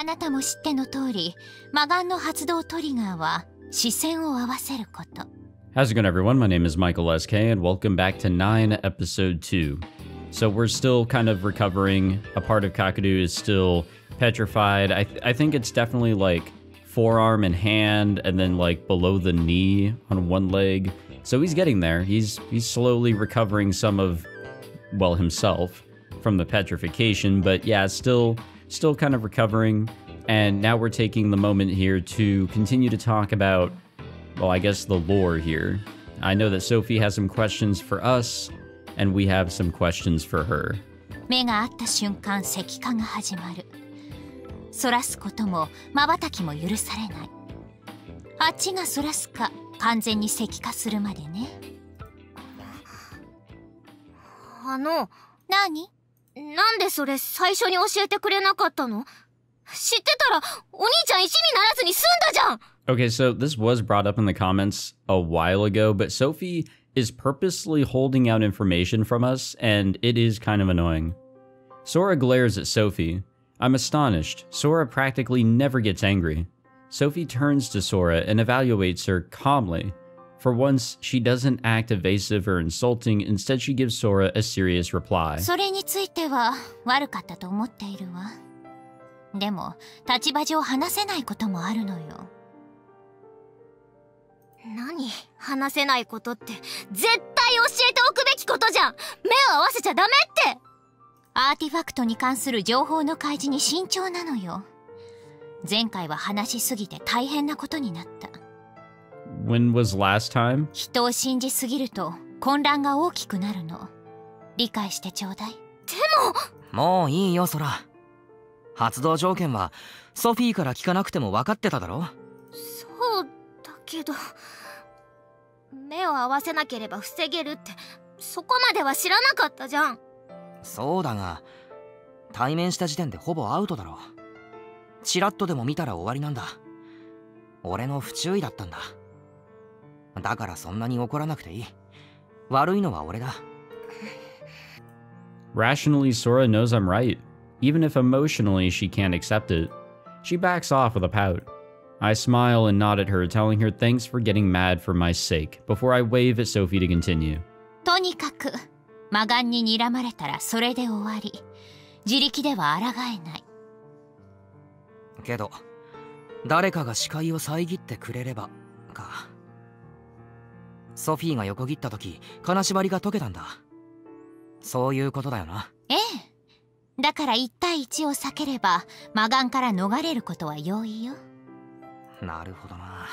あなたも知っての通り、魔眼の発動トリガーは視線を合わせること。How's it going, everyone? My name is Michael SK, and welcome back to 9 Episode 2. So we're still kind of recovering. A part of Kakeru is still petrified. I, th I think it's definitely like forearm and hand, and then like below the knee on one leg. So he's getting there. He's he's slowly recovering some of, well, himself from the petrification. But yeah, still still kind of recovering. And now we're taking the moment here to continue to talk about well, I guess the lore here. I know that Sophie has some questions for us, and we have some questions for her. 目が合った瞬間石化が始まるそらすこともまばたきも許されないあっちがそらすか完全に石化するまでねあの、何 なんでそれ最初に教えてくれなかったの知ってたら、お兄ちゃん石にならずに済んだじゃん Okay, so this was brought up in the comments a while ago, but Sophie is purposely holding out information from us, and it is kind of annoying. Sora glares at Sophie. I'm astonished. Sora practically never gets angry. Sophie turns to Sora and evaluates her calmly. For once, she doesn't act evasive or insulting, instead, she gives Sora a serious reply. それについては悪かったと思っているわ。でも立場上話せないこともあるのよ。何？話せないことって、絶対教えておくべきことじゃん！目を合わせちゃダメって！アーティファクトに関する情報の開示に慎重なのよ。前回は話しすぎて大変なことになった When was last time? 人を信じすぎると混乱が大きくなるの。理解してちょうだい。もういいよソラ。発動条件はソフィーから聞かなくても分かってただろ？そうだけど、目を合わせなければ防げるって、そこまでは知らなかったじゃん。そうだが対面した時点でほぼアウトだろ。チラッとでも見たら終わりなんだ。俺の不注意だったんだだからそんなに怒らなくていい悪いのは俺だ Rationally, Sora knows I'm right, even if emotionally she can't accept it. She backs off with a pout. I smile and nod at her, telling her thanks for getting mad for my sake, before I wave at Sophie to continue. とにかく魔眼に睨まれたらそれで終わり自力では抗えないけど誰かが視界を遮ってくれればかソフィーが横切った時金縛りが解けたんだそういうことだよなええだから1対1を避ければ魔眼から逃れることは容易よなるほどな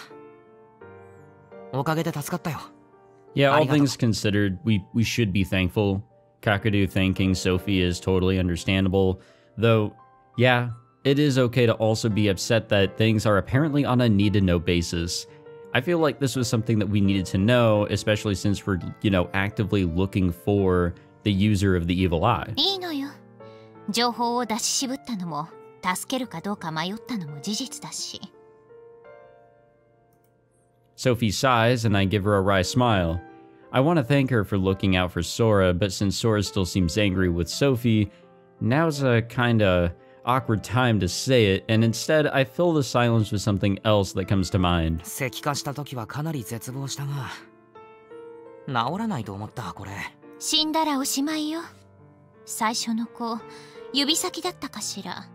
おかげで助かったよ Yeah, all things considered, we, we should be thankful. Kakadu thanking Sophie is totally understandable, though, yeah, it is okay to also be upset that things are apparently on a need to know basis. I feel like this was something that we needed to know, especially since we're, you know, actively looking for the user of the evil eye. いいのよ情報を出し渋ったのも助けるかどうか迷ったのも事実だし Sophie sighs, and I give her a wry smile. I want to thank her for looking out for Sora, but since Sora still seems angry with Sophie, now's a kinda awkward time to say it, and instead I fill the silence with something else that comes to mind. 石化した時はかなり絶望したが治らないと思ったこれ。死んだらおしまいよ。最初の子指先だったかしら。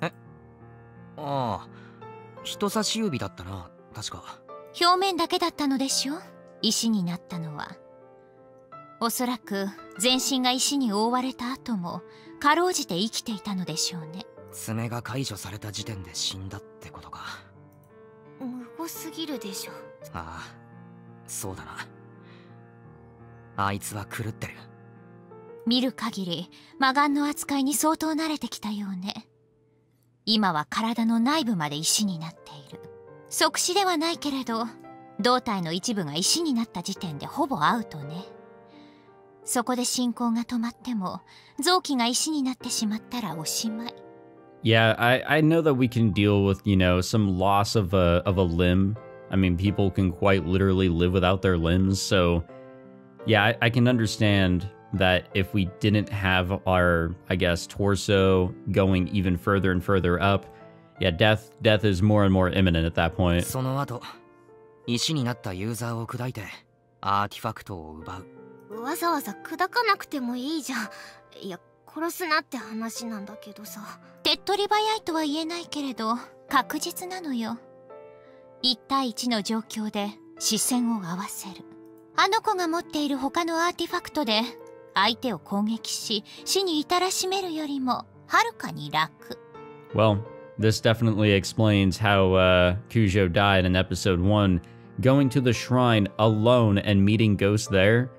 ああ。人差し指だったな確か。表面だけだったのでしょ？石になったのは。おそらく全身が石に覆われた後もかろうじて生きていたのでしょうね。爪が解除された時点で死んだってことか。無謀すぎるでしょああそうだな。あいつは狂ってる。見る限り魔眼の扱いに相当慣れてきたようね。今は体の内部まで石になっている。即死ではないけれど胴体の一部が石になった時点でほぼアウトねそこで進行が止まっても臓器が石になってしまったらおしまい Yeah, I, I know that we can deal with, you know, some loss of a of a limb. I mean, people can quite literally live without their limbs, so yeah, I, I can understand that if we didn't have our, I guess, torso going even further and further up, yeah, death death is more and more imminent at that point. その後石になったユーザーを砕いてアーティファクトを奪う わざわざ砕かなくてもいいじゃん。いや殺すなって話なんだけどさ。手っ取り早いとは言えないけれど確実なのよ。1対1の状況で視線を合わせる。あの子が持っている他のアーティファクトで相手を攻撃し死に至らしめるよりもはるかに楽。Well, this definitely explains how uh, Cujo died in episode 1. Going to the shrine alone and meeting ghosts there,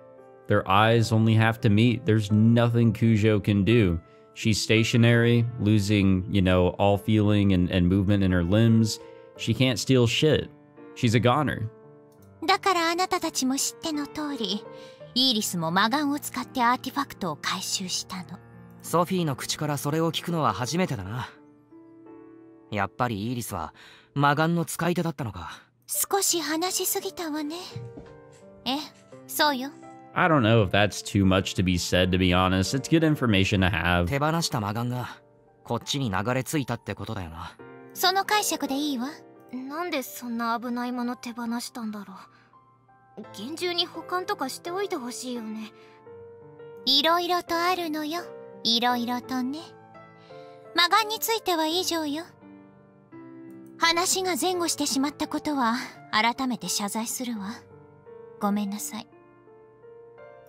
Their eyes only have to meet. There's nothing Kujo can do. She's stationary, losing, you know, all feeling and, and movement in her limbs. She can't steal shit. She's a goner. だからあなたたちも知っての通り、イーリスも魔眼を使ってアーティファクトを回収したの。ソフィーの口からそれを聞くのは初めてだな。やっぱりイーリスは魔眼の使い手だったのか。少し話しすぎたわね。え、そうよ。I don't know if that's too much to be said, to be honest. It's good information to have. 手放した魔眼がこっちに流れ着いたってことだよな。その解釈でいいわ。なんでそんな危ないもの手放したんだろう。厳重に保管とかしておいてほしいよね。いろいろとあるのよ。いろいろとね。魔眼については以上よ。話が前後してしまったことは改めて謝罪するわ。ごめんなさい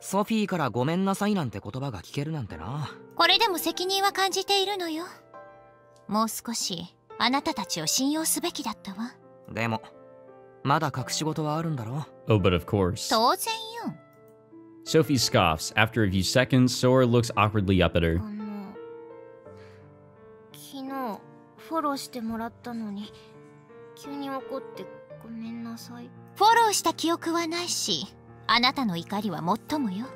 ソフィーからごめんなさいなんて言葉が聞けるなんてなこれでも責任は感じているのよもう少しあなたたちを信用すべきだったわでもまだ隠し事はあるんだろ Oh, but of course. 当然よ Sophie scoffs. After a few seconds, Sora looks awkwardly up at あ her. の昨日フォローしてもらったのに急に怒ってごめんなさいフォローした記憶はないしあなたの怒りはもっともよ。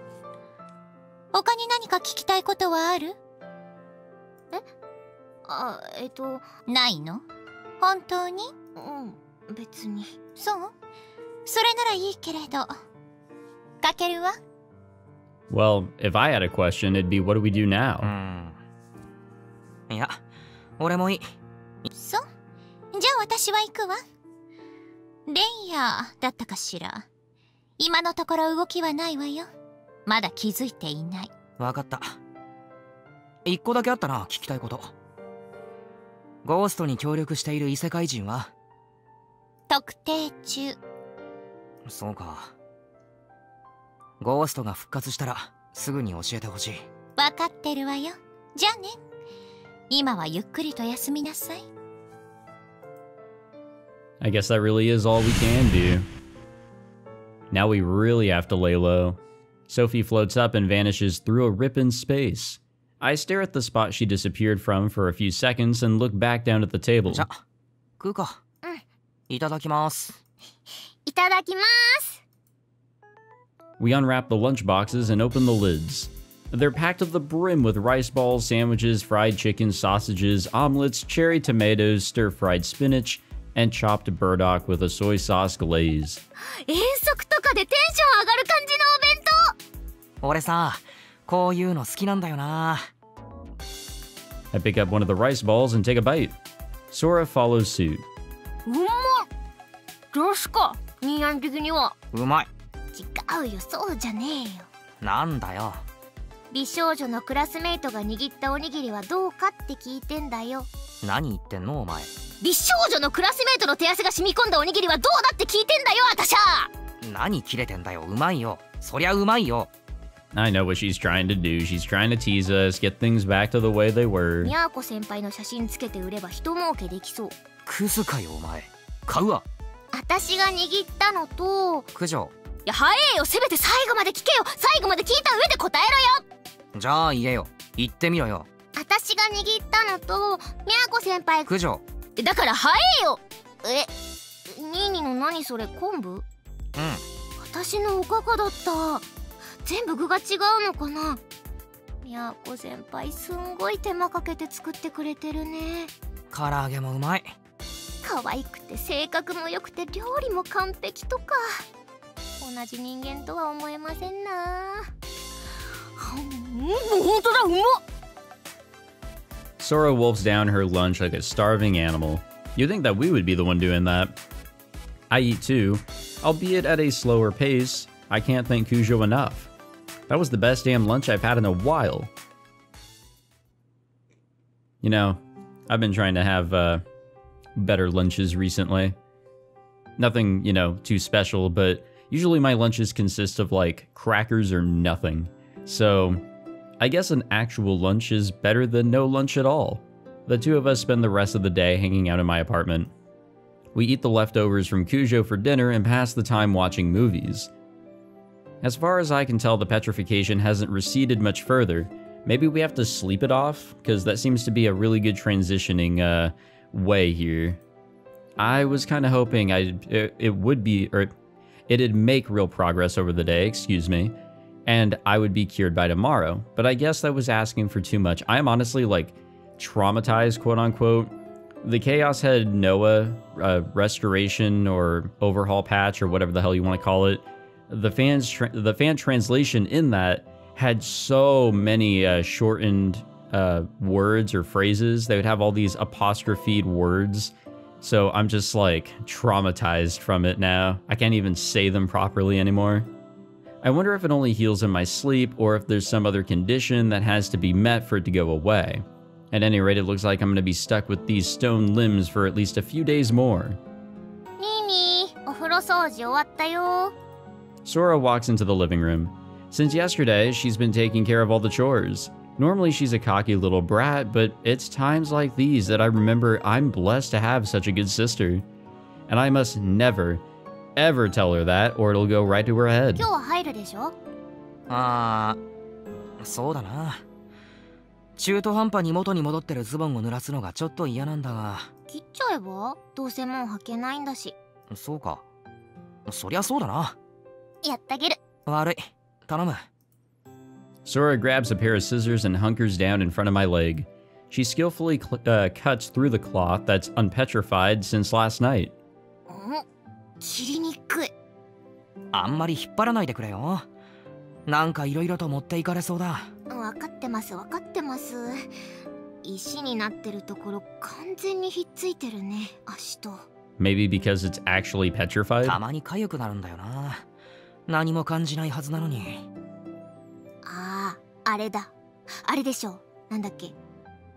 他に何か聞きたいことはある？あえっと。ないの？本当に？うん別に。そう？それならいいけれど。かけるは Well, if I had a question, it'd be what do we do う now? ん。いや俺もいい。そう？じゃあ私は行くわ。レイヤーだったかしら今のところ動きはないわよ。まだ気づいていない。わかった。一個だけあったな聞きたいこと。ゴーストに協力している異世界人は？特定中。そうか。ゴーストが復活したらすぐに教えてほしい。わかってるわよ。じゃあね。今はゆっくりと休みなさい。I guess that really is all we can do. Now we really have to lay low. Sophie floats up and vanishes through a rip in space. I stare at the spot she disappeared from for a few seconds and look back down at the table. Mm. We unwrap the lunch boxes and open the lids. They're packed to the brim with rice balls, sandwiches, fried chicken, sausages, omelets, cherry tomatoes, stir-fried spinach, and chopped burdock with a soy sauce glaze. 遠足とかでテンション上がる感じのお弁俺さこういうの好きなんだよな I pick up one of the rice balls and take a bite. Sora follows suit. 当うまっどうすかニーヤン的にはうまい違うよそうじゃねえよなんだよ 美少女のクラスメイトが握ったおにぎりはどうかって聞いてんだよ。何言ってんのお前。美少女のクラスメイトの手汗が染み込んだおにぎりはどうだって聞いてんだよ私は。何切れてんだようまいよ。そりゃうまいよ。I know what she's trying to do. She's trying to tease us, get things back to the way they were. にゃーこ先輩の写真つけて売れば人儲けできそう。クズかよお前。買うわ。私が握ったのと九条いや早えよ。せめて最後まで聞けよ。最後まで聞いた上で答えろよ。じゃあ言えよ。言ってみろよ。私が握ったのとにゃーこ先輩九条。だから早えよ。えニーニの何それ昆布？うん。私のおかかだった。全部具が違うのかな？みやこ先輩すんごい手間かけて作ってくれてるね。唐揚げもうまい。可愛くて性格も良くて料理も完璧とか同じ人間とは思えませんなは うん本当だうまっ Sora wolfs down her lunch like a starving animal. You'd think that we would be the one doing that. I eat too, albeit at a slower pace. I can't thank Cujo enough. That was the best damn lunch I've had in a while. You know, I've been trying to have uh, better lunches recently. Nothing, you know, too special, but usually my lunches consist of like crackers or nothing. So I guess an actual lunch is better than no lunch at all. The two of us spend the rest of the day hanging out in my apartment. We eat the leftovers from Kujo for dinner and pass the time watching movies. As far as I can tell, the petrification hasn't receded much further. Maybe we have to sleep it off, because that seems to be a really good transitioning uh, way here. I was kind of hoping I it, it would be, or it'd make real progress over the day, excuse me, and I would be cured by tomorrow. But I guess that was asking for too much. I'm honestly like traumatized, quote unquote. The Chaos Head Noah uh, restoration or overhaul patch or whatever the hell you want to call it, the fans the fan translation in that had so many uh, shortened uh, words or phrases. They would have all these apostrophed words. So I'm just like traumatized from it now. I can't even say them properly anymore. I wonder if it only heals in my sleep or if there's some other condition that has to be met for it to go away. At any rate, it looks like I'm going to be stuck with these stone limbs for at least a few days more. Nini, Sora walks into the living room. Since yesterday, she's been taking care of all the chores. Normally, she's a cocky little brat, but it's times like these that I remember I'm blessed to have such a good sister. And I must never, ever tell her that, or it'll go right to her head. 今日は入るでしょあーそうだな中途半端に元に戻ってるズボンを濡らすのがちょっと嫌なんだが切っちゃえばどうせもう履けないんだしそうかそりゃそうだなやってあげる悪い頼む Sora grabs a pair of scissors and hunkers down in front of my leg. She skillfully cl- uh, cuts through the cloth that's unpetrified since last night. うん切りにくいあんまり引っ張らないでくれよなんかいろいろと持っていかれそうだ分かってます分かってます石になってるところ完全にひっついてるね足と Maybe because it's actually petrified? たまに痒くなるんだよな何も感じないはずなのに あああれだあれでしょなんだっけ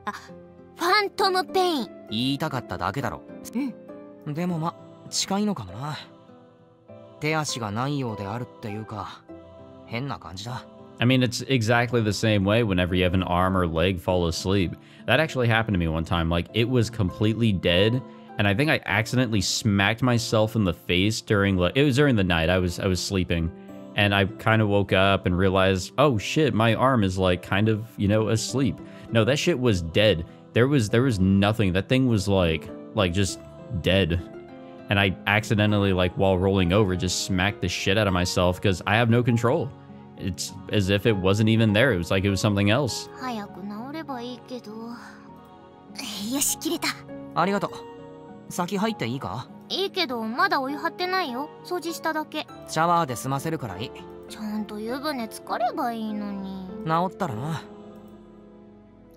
あファントムペイン言いたかっただけだろうんでもま近いのかもな手足がないようであるっていうか変な感じだ I mean, it's exactly the same way whenever you have an arm or leg fall asleep. That actually happened to me one time. Like, it was completely dead. And I think I accidentally smacked myself in the face during, like, it was during the night. I was, I was sleeping. And I kind of woke up and realized, oh shit, my arm is like kind of, you know, asleep. No, that shit was dead. There was, there was nothing. That thing was like, like just dead. And I accidentally, like, while rolling over, just smacked the shit out of myself because I have no control. It's as if it wasn't even there. It was like it was something else. 早く治ればいいけどよし切れたありがとう先入っていいか いいけどまだお湯張ってないよ掃除しただけシャワーで済ませるからいいちゃんと湯船浸かればいいのに治ったらな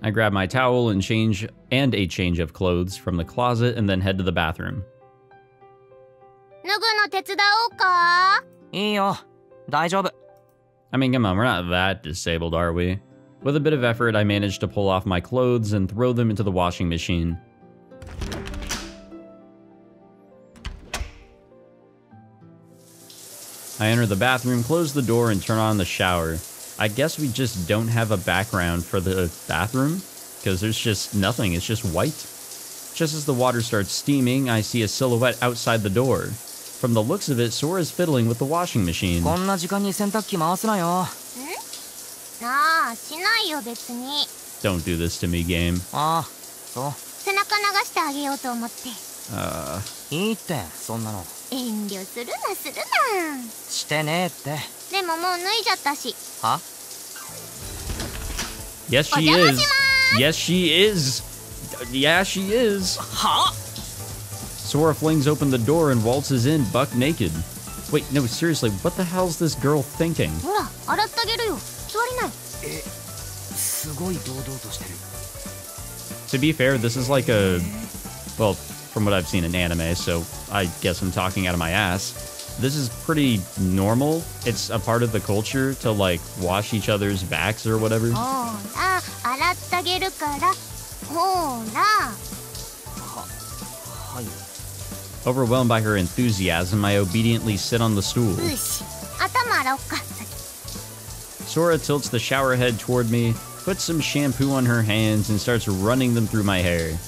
I grab my towel and change and a change of clothes from the closet and then head to the bathroom. 脱ぐの手伝おうかいいよ大丈夫 I mean, come on, we're not that disabled, are we? With a bit of effort, I managed to pull off my clothes and throw them into the washing machine. I enter the bathroom, close the door, and turn on the shower. I guess we just don't have a background for the bathroom, because there's just nothing, it's just white. Just as the water starts steaming, I see a silhouette outside the door. From the looks of it, Sora's fiddling with the washing machine. こんな時間に洗濯機回すなよなあしないよ別に Don't do this to me, game. ああそう背中流してあげようと思って Uh, いいってそんなの 遠慮するなするなしてねえってでももう脱いじゃったしは yes, she is. Yes, she is. Yeah, she is. は Sora flings open the door and waltzes in buck naked. Wait, no, seriously, what the hell's this girl thinking? ほら洗ってあげるよ座りなよ すごい堂々としてる To be fair, this is like a. Well, from what I've seen in anime, so I guess I'm talking out of my ass. This is pretty normal. It's a part of the culture to like wash each other's backs or whatever. Overwhelmed by her enthusiasm, I obediently sit on the stool. Sora tilts the shower head toward me, puts some shampoo on her hands, and starts running them through my hair.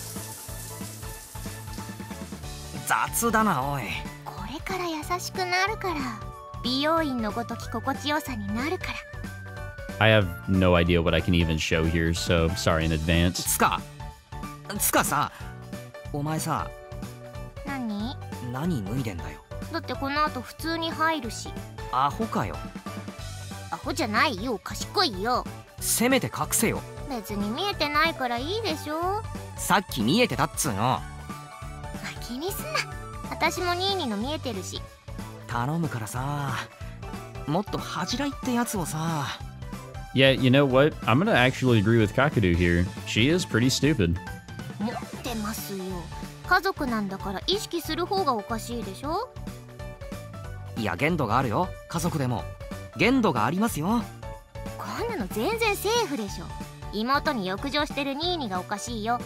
雑だなおい。これから優しくなるから美容院のごとき心地よさになるから。I have no idea what I can even show here, so sorry in advance. つかつかさお前さ何何脱いでんだよだってこの後普通に入るし。アホかよアホじゃないよ賢いよせめて隠せよ別に見えてないからいいでしょまさっき見えてたっつうのあ気にすんな。私もニーニの見えてるし。頼むからさ。もっと恥じらいってやつをさ。Yeah, you know what? I'm gonna actually agree with Kakadu here. She is pretty stupid. 持ってますよ。家族なんだから意識する方がおかしいでしょ？いや限度があるよ。家族でも。限度がありますよ。こんなの全然セーフでしょ。妹に浴場してるニーニがおかしいよ。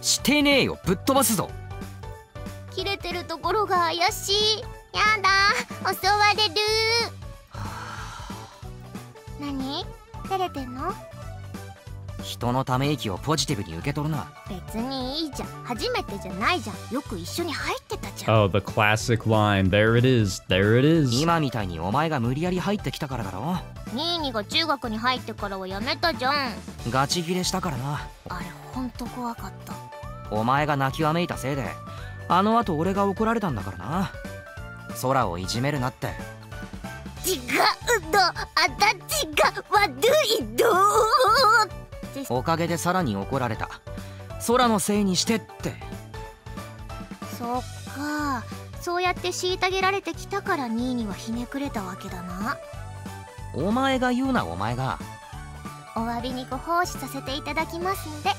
してねえよ。ぶっ飛ばすぞ切れてるところが怪しい。やだ襲われる。何？照れてんの？人のため息をポジティブに受け取るな。別にいいじゃん。初めてじゃないじゃん。よく一緒に入ってたじゃん。Oh, the classic line. There it is. There it is. 今みたいにお前が無理やり入ってきたからだろ。ニーニが中学に入ってからはやめたじゃん。ガチギレしたからな。あれほんと怖かった。お前が泣きわめいたせいであの後俺が怒られたんだからな。空をいじめるなって。違うのあたちが悪いのおかげでさらに怒られた。空のせいにしてって。そっか。そうやって虐げられてきたからニーニはひねくれたわけだな。お前が言うなお前が。お詫びにご奉仕させていただきますんで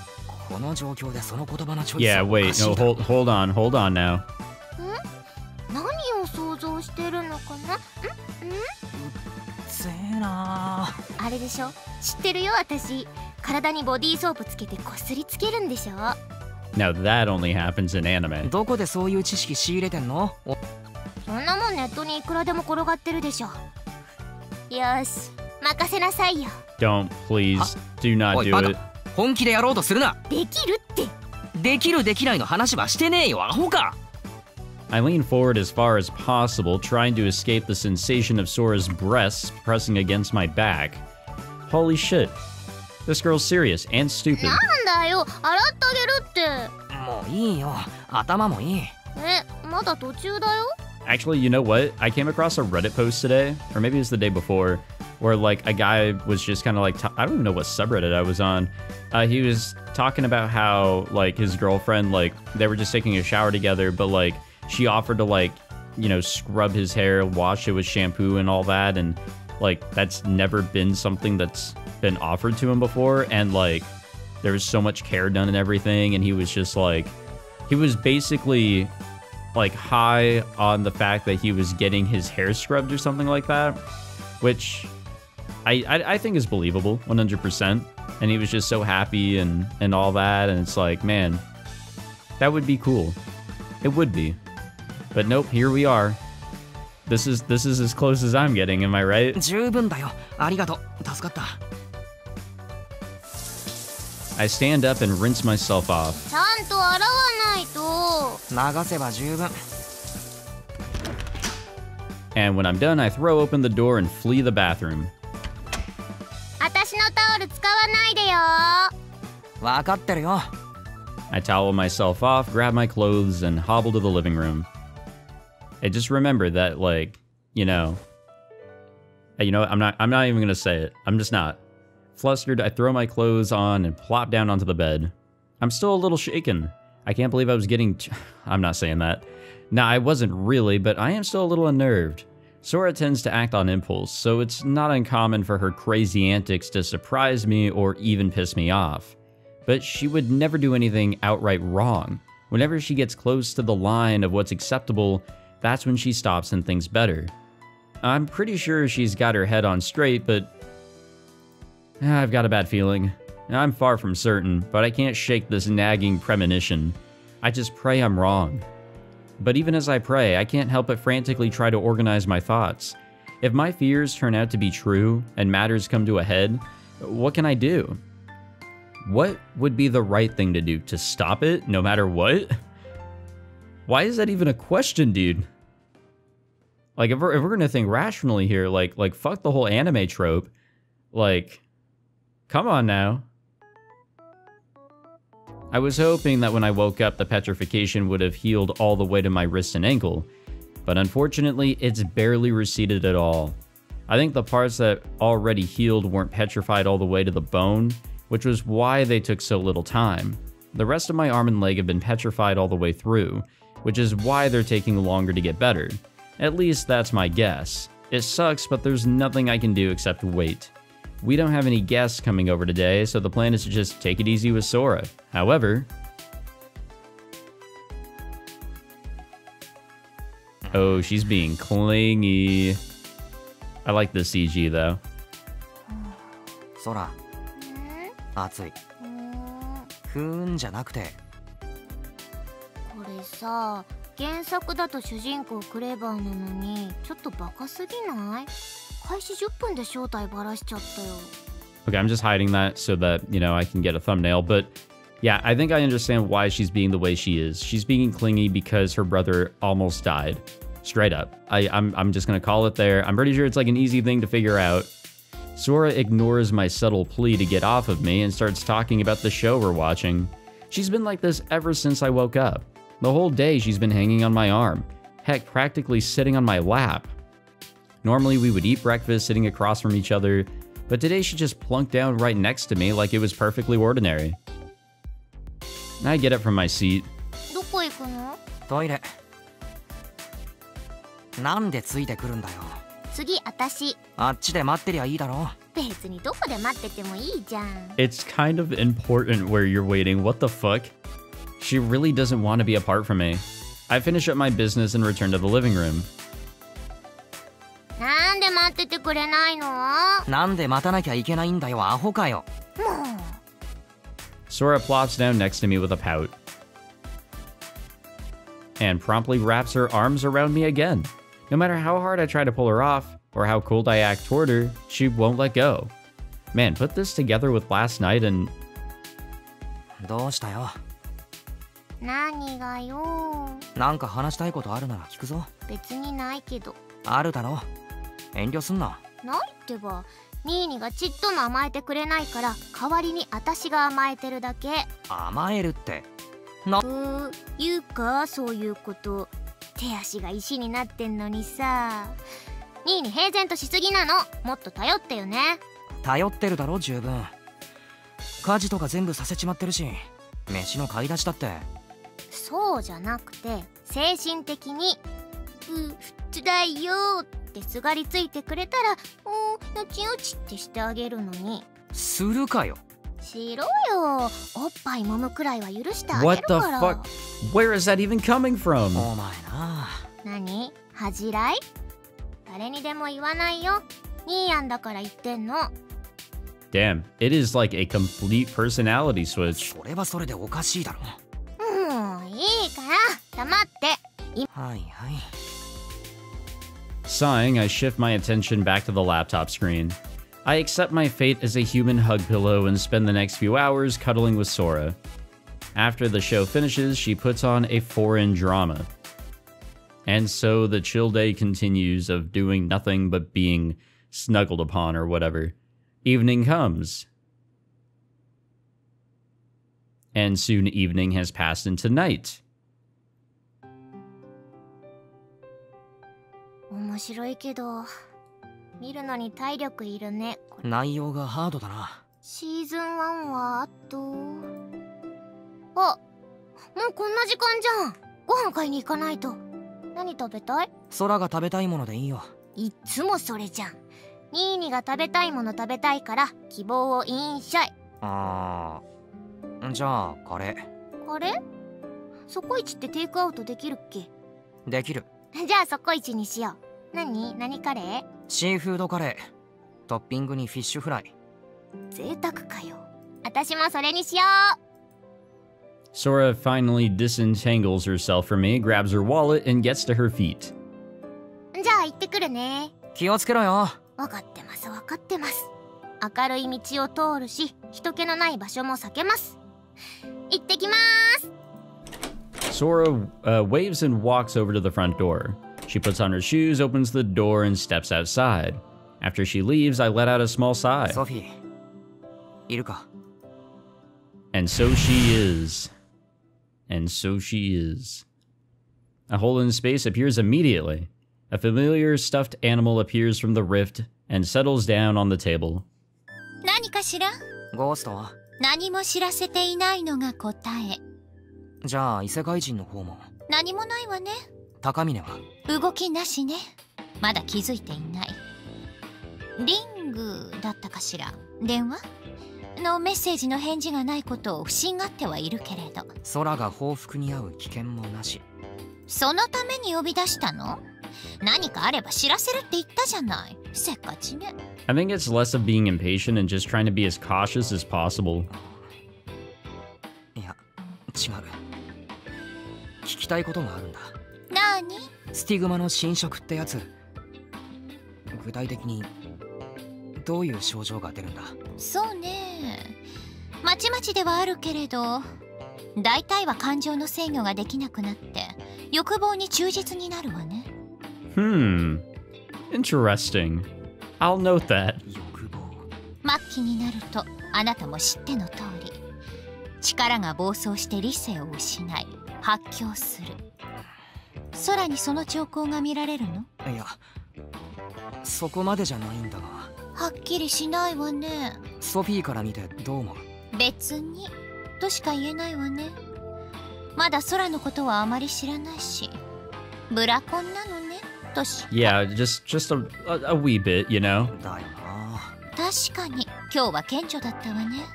この状況でその言葉のチョイス Yeah, はおか wait. しい No, だろ hold, hold on. Hold on now. 何を想像してるのかなせえなあれでしょ知ってるよ私体にボディーソープつけてこすりつけるんでしょ Now that only happens in anime. どこでそういう知識仕入れてんのおそんなもんネットにいくらでも転がってるでしょよし任せなさいよ Don't, please. Do not おい do バ it. カ本気でやろうとするなできるってできるできないの話はしてねえよアホか I lean forward as far as possible, trying to escape the sensation of Sora's breasts pressing against my back. Holy shit. This girl's serious and stupid. なんだよ洗ってあげるってもういいよ頭もいいえまだ途中だよ Actually, you know what? I came across a Reddit post today, or maybe it was the day before, where like a guy was just kind of like, I don't even know what subreddit I was on. Uh, he was talking about how like his girlfriend, like they were just taking a shower together, but like she offered to like, you know, scrub his hair, wash it with shampoo and all that, and like that's never been something that's been offered to him before, and like there was so much care done and everything, and he was just like, he was basically like high on the fact that he was getting his hair scrubbed or something like that, which I, I, I think is believable 100%. And he was just so happy and, and all that. And it's like, man, that would be cool. It would be. But nope, here we are. This is this is as close as I'm getting, am I right? I stand up and rinse myself off. And when I'm done, I throw open the door and flee the bathroom. I towel myself off, grab my clothes, and hobble to the living room. I just remember that, like, you know, you know. I'm not, I'm not even gonna say it. I'm just not. Flustered, I throw my clothes on and plop down onto the bed. I'm still a little shaken. I can't believe I was getting. I'm not saying that. Nah, I wasn't really, but I am still a little unnerved. Sora tends to act on impulse, so it's not uncommon for her crazy antics to surprise me or even piss me off. But she would never do anything outright wrong. Whenever she gets close to the line of what's acceptable, that's when she stops and thinks better. I'm pretty sure she's got her head on straight, but I've got a bad feeling. I'm far from certain, but I can't shake this nagging premonition. I just pray I'm wrong. But even as I pray, I can't help but frantically try to organize my thoughts. If my fears turn out to be true and matters come to a head, what can I do? What would be the right thing to do to stop it no matter what? Why is that even a question, dude? Like if we're if we're gonna think rationally here, like like fuck the whole anime trope, like come on now. I was hoping that when I woke up, the petrification would have healed all the way to my wrist and ankle, but unfortunately, it's barely receded at all. I think the parts that already healed weren't petrified all the way to the bone, which was why they took so little time. The rest of my arm and leg have been petrified all the way through, which is why they're taking longer to get better. At least that's my guess. It sucks, but there's nothing I can do except wait. We don't have any guests coming over today, so the plan is to just take it easy with Sora. However... Oh, she's being clingy. I like the CG, though. 空暑いふーんじゃなくてこれさ原作だと主人公クレバーなのにちょっとバカすぎない Okay, I'm just hiding that so that, you know, I can get a thumbnail, but yeah, I think I understand why she's being the way she is. She's being clingy because her brother almost died. Straight up. I, I'm, I'm just gonna call it there. I'm pretty sure it's like an easy thing to figure out. Sora ignores my subtle plea to get off of me and starts talking about the show we're watching. She's been like this ever since I woke up. The whole day she's been hanging on my arm. Heck, practically sitting on my lap. Normally we would eat breakfast sitting across from each other, but today she just plunked down right next to me like it was perfectly ordinary. I get up from my seat. It's kind of important where you're waiting, what the fuck? She really doesn't want to be apart from me. I finish up my business and return to the living room. なんで待っててくれないのなんで待たなきゃいけないんだよアホかよ Sora plops down next to me with a pout. And promptly wraps her arms around me again. No matter how hard I try to pull her off, or how cold I act toward her, she won't let go. Man, put this together with last night and どうしたよ何がよなんか話したいことあるなら聞くぞ別にないけどあるだろ 遠慮すんな。ないってばニーニがちっとも甘えてくれないから代わりに私が甘えてるだけ。甘えるって。うー言うか？そういうこと。手足が石になってんのにさ。ニーニ平然としすぎなの。もっと頼ってよね。頼ってるだろ十分。家事とか全部させちまってるし飯の買い出しだって。そうじゃなくて精神的に「うつらいよ」ってすがりついてくれたら「およちよち」ってしてあげるのに。するかよ。しろよ。おっぱい揉むくらいは許してあげ what る the から。Fuck? Where is that even coming from? お前な。何？恥じらい？誰にでも言わないよ。ニーヤンだから言ってんの。Damn, it is like a complete personality switch. それはそれでおかしいだろ。もういいから。黙って。はいはい Sighing, I shift my attention back to the laptop screen. I accept my fate as a human hug pillow and spend the next few hours cuddling with Sora. After the show finishes, she puts on a foreign drama. And so the chill day continues of doing nothing but being snuggled upon or whatever. Evening comes. And soon evening has passed into night. 面白いけど見るのに体力いるね内容がハードだな。シーズン1はあとあもうこんな時間じゃん。ご飯買いに行かないと。何食べたい？空が食べたいものでいいよ。いっつもそれじゃん。ニーニが食べたいもの食べたいから希望を言いんしゃい。あーじゃあカレカレーそこいちってテイクアウトできるっけ？ーできるじゃあそこいちにしよう。何？何カレー？シーフードカレートッピングにフィッシュフライ。贅沢かよ。私もそれにしよ Sora finally disentangles herself from me, grabs her wallet, and gets to her feet. うじゃあ行ってくるね。気をつけろよ。分かってます分かってます。明るい道を通るし人気のない場所も避けます。行ってきまーす Sora uh, waves and walks over to the front door. She puts on her shoes, opens the door, and steps outside. After she leaves, I let out a small sigh. ソフィーいるか And so she is. And so she is. A hole in space appears immediately. A familiar stuffed animal appears from the rift and settles down on the table. 何かしらゴーストは何も知らせていないのが答え じゃあ異世界人の方も。何もないわね。高峰は？動きなしね。まだ気づいていない。リングだったかしら？電話？のメッセージの返事がないことを不審がってはいるけれど。空が報復に遭う危険もなし。そのために呼び出したの？何かあれば知らせるって言ったじゃない。せっかちね。I think it's less of being impatient and just trying to be as cautious as possible. いや違う。聞きたいことがあるんだ。なーにスティグマの侵食ってやつ。具体的にどういう症状が出るんだ？そうね。まちまちではあるけれど大体は感情の制御ができなくなって欲望に忠実になるわね。Hmm. Interesting. I'll note that. 欲望。末期になるとあなたも知っての通り力が暴走して理性を失い発狂する。空にその兆候が見られるの？いやそこまでじゃないんだが。はっきりしないわね。ソフィーから見てどう思う？別に。としか言えないわね。まだ空のことはあまり知らないし。ブラコンなのね。とし。Yeah, just just a, a, a wee bit, you know? だよな。確かに。今日は顕著だったわね。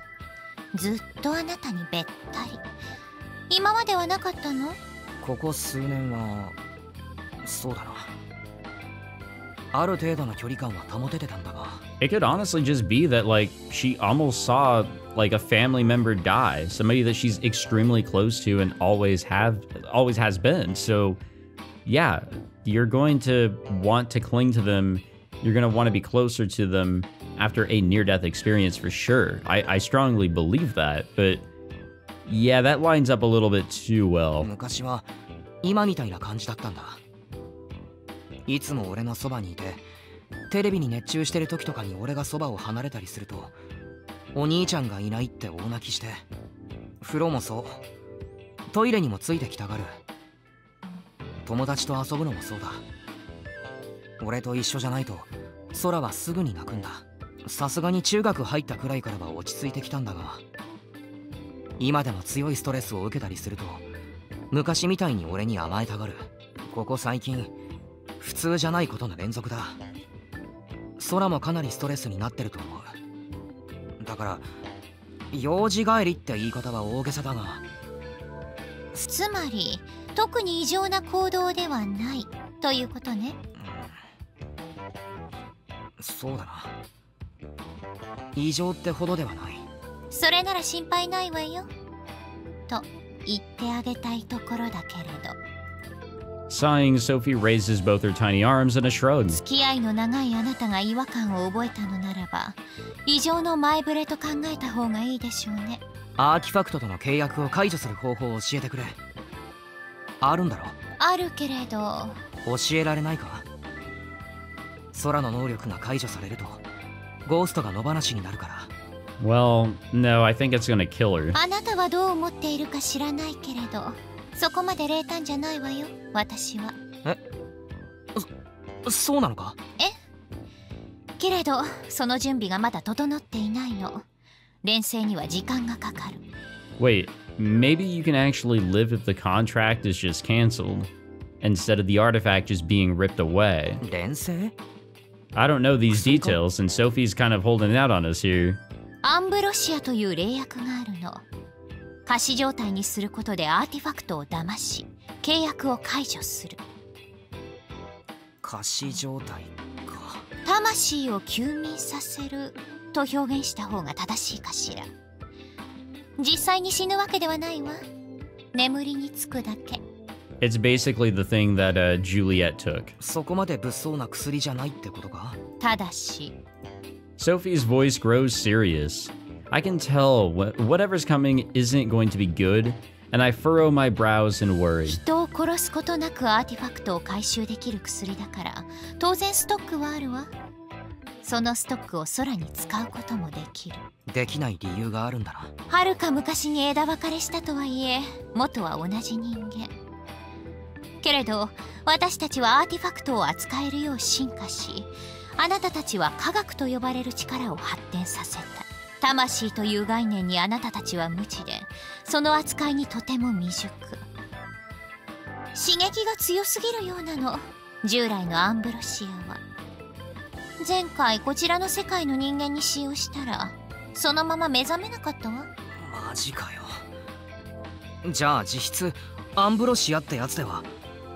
ずっとあなたにべったり今まではなかったのここ数年はそうだなある程度の距離感は保ててたんだが It could honestly just be that like she almost saw like a family member die, somebody that she's extremely close to and always have always has been. So yeah, you're going to want to cling to them. You're going to want to be closer to them after a near death experience for sure. I, I strongly believe that, but yeah, that lines up a little bit too well. 昔は今みたいな感じだったんだ。いつも俺のそばにいてテレビに熱中してる時とかに俺がそばを離れたりするとお兄ちゃんがいないって大泣きして風呂もそうトイレにもついてきたがる。友達と遊ぶのもそうだ。俺と一緒じゃないと空はすぐに泣くんだ。さすがに中学入ったくらいからは落ち着いてきたんだが。今でも強いストレスを受けたりすると昔みたいに俺に甘えたがる。ここ最近普通じゃないことの連続だ。空もかなりストレスになってると思う。だから用事帰りって言い方は大げさだが。つまり特に異常な行動ではない。ということね。そうだな。異常ってほどではないそれなら心配ないわよ。と言ってあげたいところだけれど。Sighing, Sophie raises both her tiny arms in a shrug. 付き合いの長いあなたが違和感を覚えたのならば異常の前触れと考えた方がいいでしょうね。アーキファクトとの契約を解除する方法を教えてくれ。あるんだろあるけれど。教えられないか？空の能力が解除されるとゴーストが野放しになるから Well, no, I think it's gonna kill her. あなたはどう思っているか知らないけれどそこまで冷淡じゃないわよ私はそうなのかけれどその準備がまだ整っていないの連成には時間がかかる Wait, maybe you can actually live if the contract is just canceled. instead of the artifact just being ripped away. 連星 I don't know these details, and Sophie's kind of holding out on us here. アンブロシアという霊薬があるの。仮死状態にすることでアーティファクトを騙し契約を解除する。仮死状態か。魂を休眠させると表現した方が正しいかしら。実際に死ぬわけではないわ。眠りにつくだけ。It's basically the thing that uh, Juliet took. そこまで物騒な薬じゃないってことか？ただし Sophie's voice grows serious. I can tell wh- whatever's coming isn't going to be good, and I furrow my brows in worry. 人を殺すことなくアーティファクトを回収できる薬だから当然ストックはあるわそのストックを空に使うこともできるできない理由があるんだなはるか昔に枝分かれしたとはいえ元は同じ人間けれど私たちはアーティファクトを扱えるよう進化し あなたたちは科学と呼ばれる力を発展させた。魂という概念にあなたたちは無知でその扱いにとても未熟。刺激が強すぎるようなの。従来のアンブロシアは。前回こちらの世界の人間に使用したらそのまま目覚めなかったわ。マジかよ。じゃあ実質アンブロシアってやつでは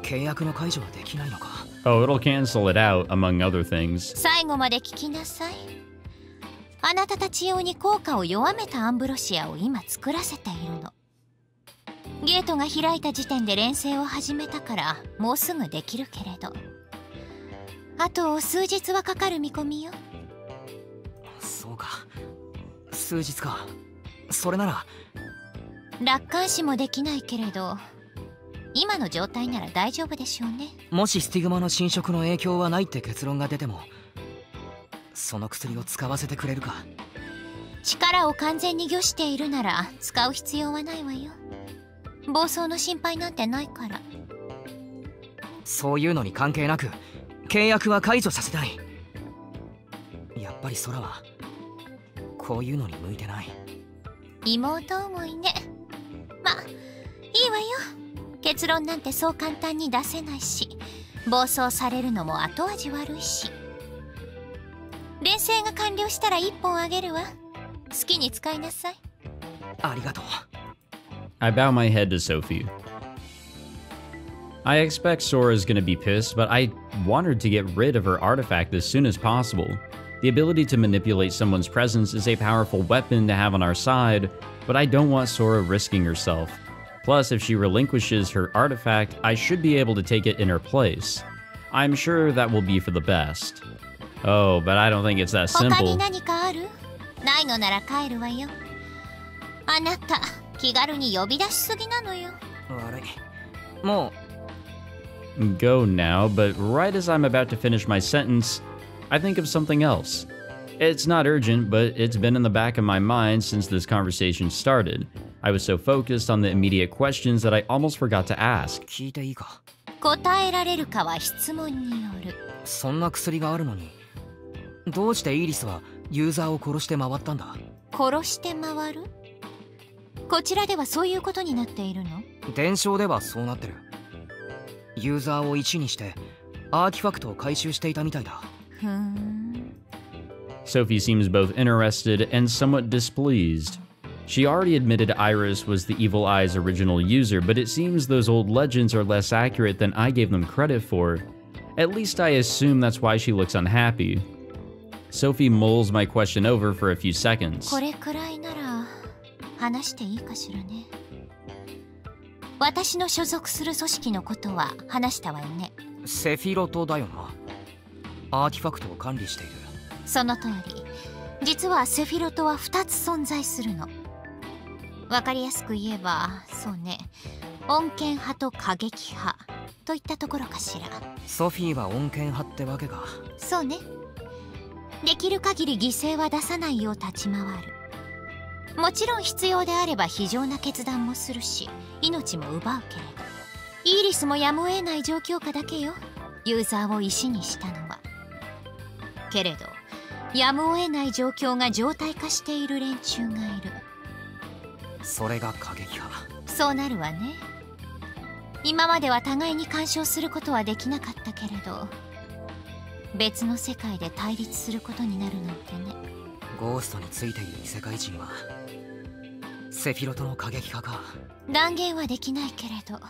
契約の解除はできないのか？Oh, it'll cancel it out, among other things. 最後まで聞きなさい。あなたたち用に効果を弱めたアンブロシアを今作らせているの。ゲートが開いた時点で連成を始めたからもうすぐできるけれど。あと数日はかかる見込みよ。そうか。数日か。それなら。楽観視もできないけれど今の状態なら大丈夫でしょうね。もしスティグマの侵食の影響はないって結論が出てもその薬を使わせてくれるか。力を完全に御しているなら使う必要はないわよ。暴走の心配なんてないから。そういうのに関係なく契約は解除させたい。やっぱり空はこういうのに向いてない。妹思いね結論なんてそう簡単に出せないし暴走されるのも後味悪いし連成が完了したら1本あげるわ好きに使いなさいありがとう I bow my head to Sophie. I expect Sora's gonna be pissed, but I want her to get rid of her artifact as soon as possible. The ability to manipulate someone's presence is a powerful weapon to have on our side, but I don't want Sora risking herself. Plus, if she relinquishes her artifact, I should be able to take it in her place. I'm sure that will be for the best. Oh, but I don't think it's that 他に simple. 何かあるないのなら帰るわよあなた気軽に呼び出しすぎなのよ悪いも go now, but right as I'm about to finish my sentence, I think of something else. It's not urgent, but it's been in the back of my mind since this conversation started. I was so focused on the immediate questions that I almost forgot to ask. う聞いていいか答えられるかは質問によるそんな薬があるのにどうしてイーリスはユーザーを殺して回ったんだ殺して回るこちらではそういうことになっているの伝承ではそうなってるユーザーを1にしてアーティファクトを回収していたみたいだふーん Sophie seems both interested and somewhat displeased. She already admitted Iris was the Evil Eye's original user, but it seems those old legends are less accurate than I gave them credit for. At least I assume that's why she looks unhappy. Sophie mulls my question over for a few seconds. これくらいなら話していいかしらね私の所属する組織のことは話したわよねセフィロトだよなアーティファクトを管理しているその通り実はセフィロトは2つ存在するの わかりやすく言えばそうね。穏健派と過激派といったところかしら。ソフィーは穏健派ってわけか。そうね。できる限り犠牲は出さないよう立ち回る。もちろん必要であれば非常な決断もするし命も奪うけれどイーリスもやむを得ない状況下だけよ。ユーザーを石にしたのは。けれどやむを得ない状況が常態化している連中がいるそれが過激派そうなるわね。今までは互いに干渉することはできなかったけれど別の世界で対立することになるなんてね。ゴーストについている異世界人はセフィロトの過激派か。断言はできないけれど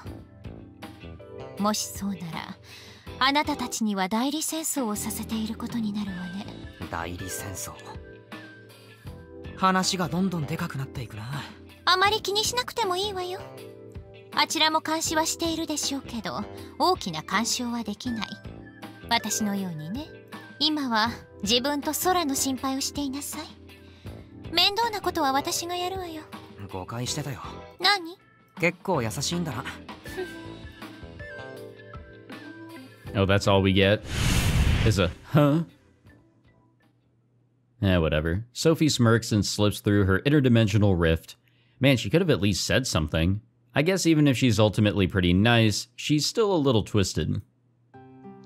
もしそうならあなたたちには代理戦争をさせていることになるわね。代理戦争。話がどんどんでかくなっていくなあまり気にしなくてもいいわよあちらも監視はしているでしょうけど大きな干渉はできない私のようにね今は自分と空の心配をしていなさい面倒なことは私がやるわよ誤解してたよ何？結構優しいんだな Oh, that's all we get? Is a huh? Eh, whatever. Sophie smirks and slips through her interdimensional rift. Man, she could have at least said something. I guess even if she's ultimately pretty nice, she's still a little twisted.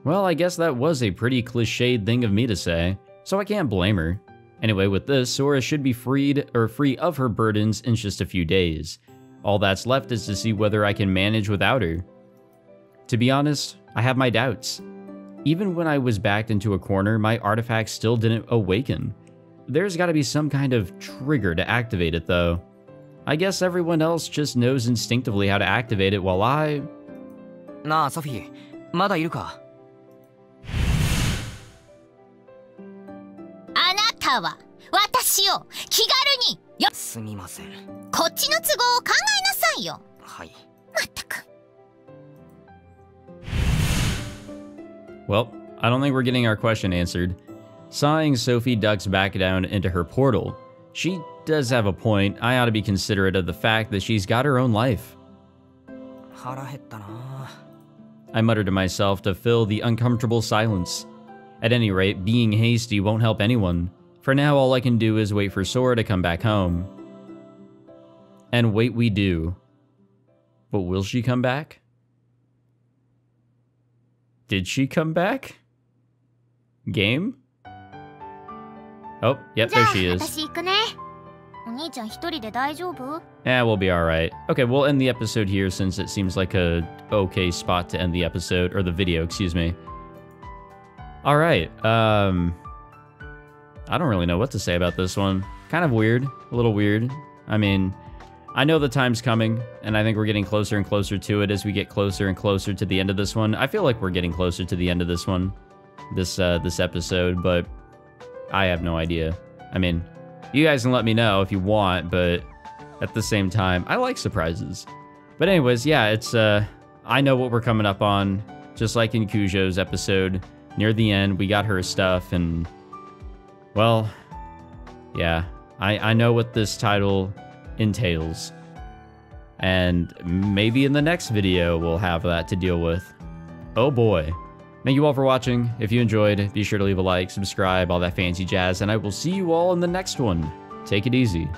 Well, I guess that was a pretty cliched thing of me to say, so I can't blame her. Anyway, with this, Sora should be freed or free of her burdens in just a few days. All that's left is to see whether I can manage without her. To be honest, I have my doubts. Even when I was backed into a corner, my artifact still didn't awaken. There's gotta be some kind of trigger to activate it though. I guess everyone else just knows instinctively how to activate it while I... なあソフィーまだいるかあなたは私を気軽によすみませんこっちの都合を考えなさいよはいまったく Well, I don't think we're getting our question answered. Sighing, Sophie ducks back down into her portal. She does have a point. I ought to be considerate of the fact that she's got her own life. I muttered to myself to fill the uncomfortable silence. At any rate, being hasty won't help anyone. For now, all I can do is wait for Sora to come back home. And wait we do. But will she come back? Did she come back? Game? Oh, yep, there she is. Yeah, we'll be alright. Okay, we'll end the episode here since it seems like a okay spot to end the episode, or the video, excuse me. Alright, um... I don't really know what to say about this one. Kind of weird. A little weird. I mean, I know the time's coming, and I think we're getting closer and closer to it as we get closer and closer to the end of this one. I feel like we're getting closer to the end of this one, this uh, this episode, but I have no idea. I mean, you guys can let me know if you want, but at the same time, I like surprises. But anyways, yeah, it's uh I know what we're coming up on. Just like in Kujo's episode, near the end, we got her stuff and well, yeah, I I know what this title entails. And maybe in the next video we'll have that to deal with. Oh boy. Thank you all for watching. If you enjoyed, be sure to leave a like, subscribe, all that fancy jazz, and I will see you all in the next one. Take it easy.